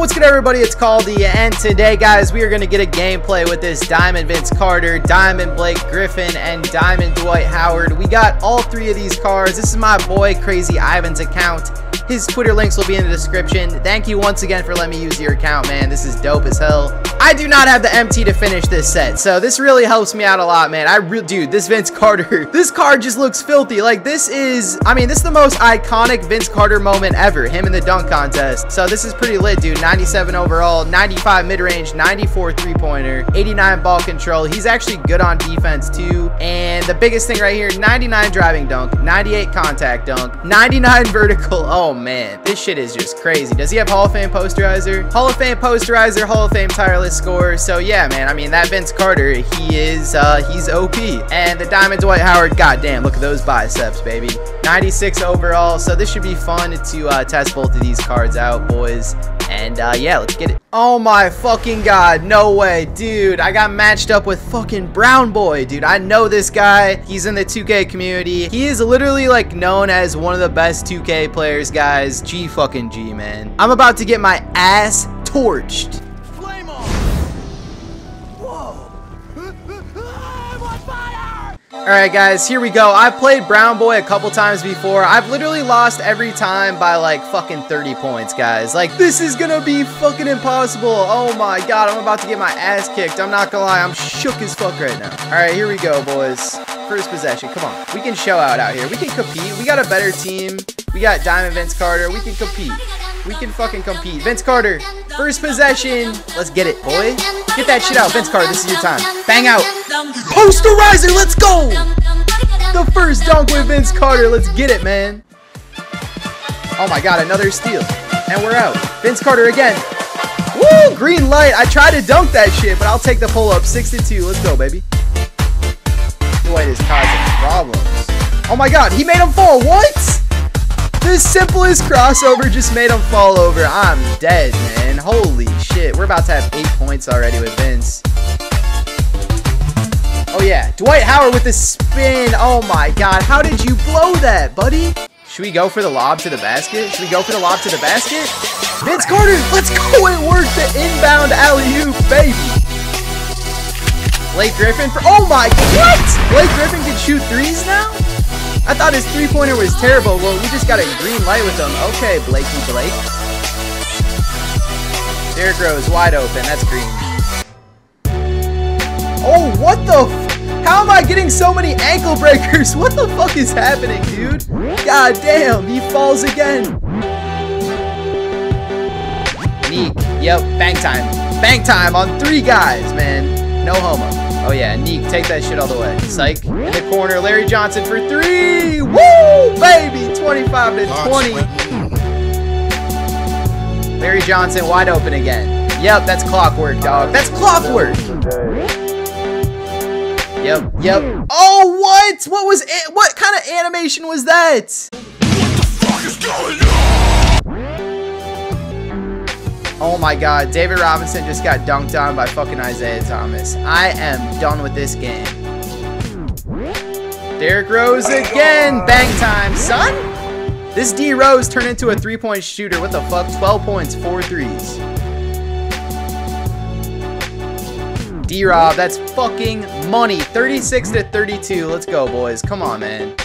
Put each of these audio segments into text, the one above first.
what's good everybody? It's Caldy, and today, guys, we are going to get a gameplay with this Diamond Vince Carter, Diamond Blake Griffin, and Diamond Dwight Howard. We got all three of these cards. This is my boy Crazy Ivan's account. His Twitter links will be in the description. Thank you once again for letting me use your account, man. This is dope as hell. I do not have the MT to finish this set, so this really helps me out a lot, man. I real dude, this Vince Carter, this card just looks filthy. Like this is, I mean, this is the most iconic Vince Carter moment ever. Him in the dunk contest. So this is pretty lit, dude. 97 overall, 95 mid-range, 94 three-pointer, 89 ball control. He's actually good on defense too. And the biggest thing right here, 99 driving dunk, 98 contact dunk, 99 vertical. Oh man, this shit is just crazy. Does he have Hall of Fame posterizer? Hall of Fame posterizer, Hall of Fame tireless score. So yeah, man, I mean, that Vince Carter, he is, uh, he's OP. And the Diamond Dwight Howard, goddamn, look at those biceps, baby. 96 overall, so this should be fun to uh, test both of these cards out, boys. And uh, yeah, let's get it. Oh my fucking god, no way, dude. I got matched up with fucking Brown Boy, dude. I know this guy. He's in the 2K community. He is literally like known as one of the best 2K players, guys. G fucking G, man. I'm about to get my ass torched. Alright guys, here we go. I've played Brown Boy a couple times before. I've literally lost every time by like fucking 30 points, guys. Like, this is gonna be fucking impossible. Oh my god, I'm about to get my ass kicked. I'm not gonna lie, I'm shook as fuck right now. Alright, here we go, boys. First possession, come on. We can show out out here. We can compete. We got a better team. We got Diamond Vince Carter. We can compete. We can fucking compete. Vince Carter, first possession. Let's get it, boy. Get that shit out. Vince Carter, this is your time. Bang out. Posterizer, let's go! The first dunk with Vince Carter. Let's get it, man. Oh my god, another steal. And we're out. Vince Carter again. Woo! Green light. I tried to dunk that shit, but I'll take the pull up. 6 to 2. Let's go, baby. Dwight is causing problems. Oh my god, he made him fall. What? The simplest crossover just made him fall over. I'm dead, man. Holy shit. We're about to have eight points already with Vince. Oh, yeah. Dwight Howard with the spin. Oh, my God. How did you blow that, buddy? Should we go for the lob to the basket? Should we go for the lob to the basket? Vince Carter, let's go. It worked. The inbound alley-oop, baby. Blake Griffin for... Oh, my... What? Blake Griffin can shoot threes now? I thought his three-pointer was terrible. Well, we just got a green light with him. Okay, Blakey Blake. Derrick Rose wide open. That's green. Oh, what the How am I getting so many ankle breakers? What the fuck is happening, dude? God damn, he falls again. Neek. Yep, bang time. Bang time on three guys, man. No homo. Oh yeah, Neek, take that shit all the way. Psych. In the corner, Larry Johnson for three. Woo, baby. 25 to 20. Larry Johnson wide open again. Yep, that's clockwork, dog. That's clockwork. Yep, yep. Oh, what? What was it? What kind of animation was that? Oh my god, David Robinson just got dunked on by fucking Isaiah Thomas. I am done with this game. Derrick Rose again! Bang time, son! This D Rose turned into a three-point shooter. What the fuck? 12 points, 4 threes. D Rob, that's fucking money. 36 to 32. Let's go, boys. Come on, man.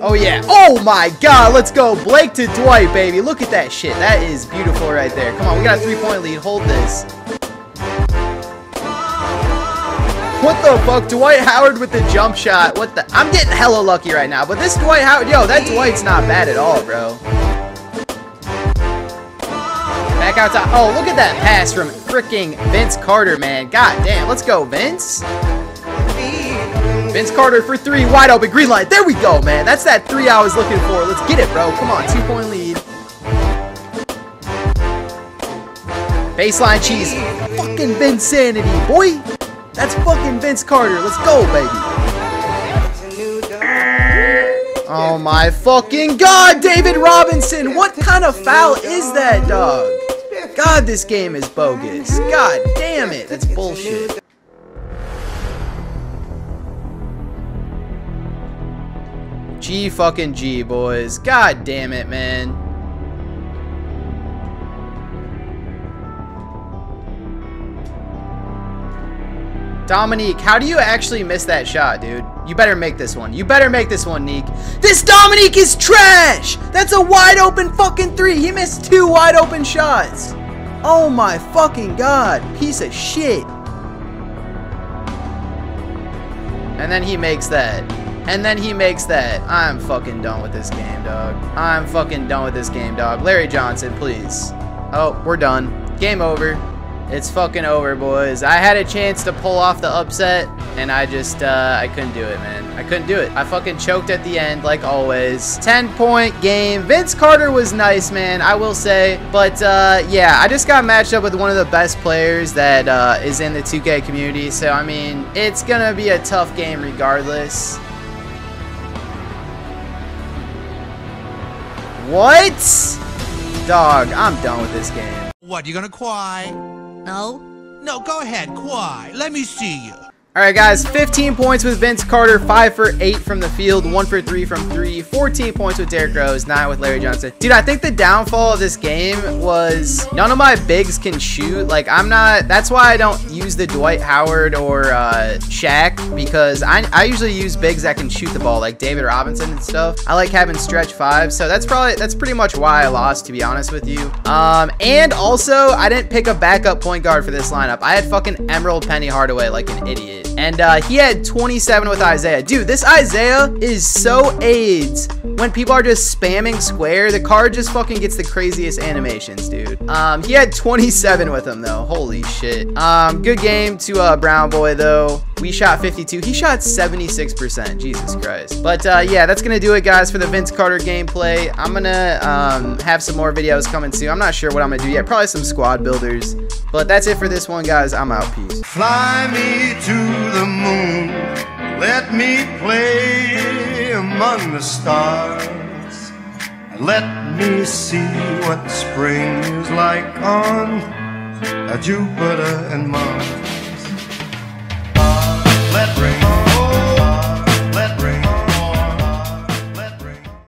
Oh, yeah. Oh, my God. Let's go. Blake to Dwight, baby. Look at that shit. That is beautiful right there. Come on. We got a three-point lead. Hold this. What the fuck? Dwight Howard with the jump shot. What the? I'm getting hella lucky right now. But this Dwight Howard, yo, that Dwight's not bad at all, bro. Back out top. Oh, look at that pass from freaking Vince Carter, man. God damn. Let's go, Vince. Vince Carter for three, wide open, green light. There we go, man. That's that three I was looking for. Let's get it, bro. Come on, two-point lead. Baseline cheese. Fucking Vinsanity, boy. That's fucking Vince Carter. Let's go, baby. Oh my fucking god, David Robinson. What kind of foul is that, dog? God, this game is bogus. God damn it. That's bullshit. G fucking G, boys. God damn it, man. Dominique, how do you actually miss that shot, dude? You better make this one. You better make this one, Neek. This Dominique is trash! That's a wide open fucking three. He missed two wide open shots. Oh my fucking god. Piece of shit. And then he makes that. And then he makes that. I'm fucking done with this game, dog. I'm fucking done with this game, dog. Larry Johnson, please. Oh, we're done. Game over. It's fucking over, boys. I had a chance to pull off the upset, and I just, uh, I couldn't do it, man. I couldn't do it. I fucking choked at the end, like always. 10-point game. Vince Carter was nice, man, I will say. But, uh, yeah, I just got matched up with one of the best players that uh, is in the 2K community. So, I mean, it's gonna be a tough game regardless. What? Dog, I'm done with this game. What, you gonna cry? No. No, go ahead, cry. Let me see you. All right, guys, 15 points with Vince Carter, 5 for 8 from the field, 1 for 3 from 3, 14 points with Derrick Rose, 9 with Larry Johnson. Dude, I think the downfall of this game was none of my bigs can shoot. Like, I'm not, that's why I don't use the Dwight Howard or uh, Shaq, because I, I usually use bigs that can shoot the ball, like David Robinson and stuff. I like having stretch five, so that's probably, that's pretty much why I lost, to be honest with you. Um, and also, I didn't pick a backup point guard for this lineup. I had fucking Emerald Penny Hardaway like an idiot. And uh, he had 27 with Isaiah. Dude, this Isaiah is so AIDS. When people are just spamming square, the card just fucking gets the craziest animations, dude. Um, he had 27 with him, though. Holy shit. Um, good game to uh, Brown Boy, though. We shot 52. He shot 76%. Jesus Christ. But uh, yeah, that's going to do it, guys, for the Vince Carter gameplay. I'm going to um, have some more videos coming soon. I'm not sure what I'm going to do yet. Probably some squad builders. But that's it for this one, guys. I'm out. Peace. Fly me to the moon. Let me play among the stars. Let me see what spring is like on Jupiter and Mars. Let rain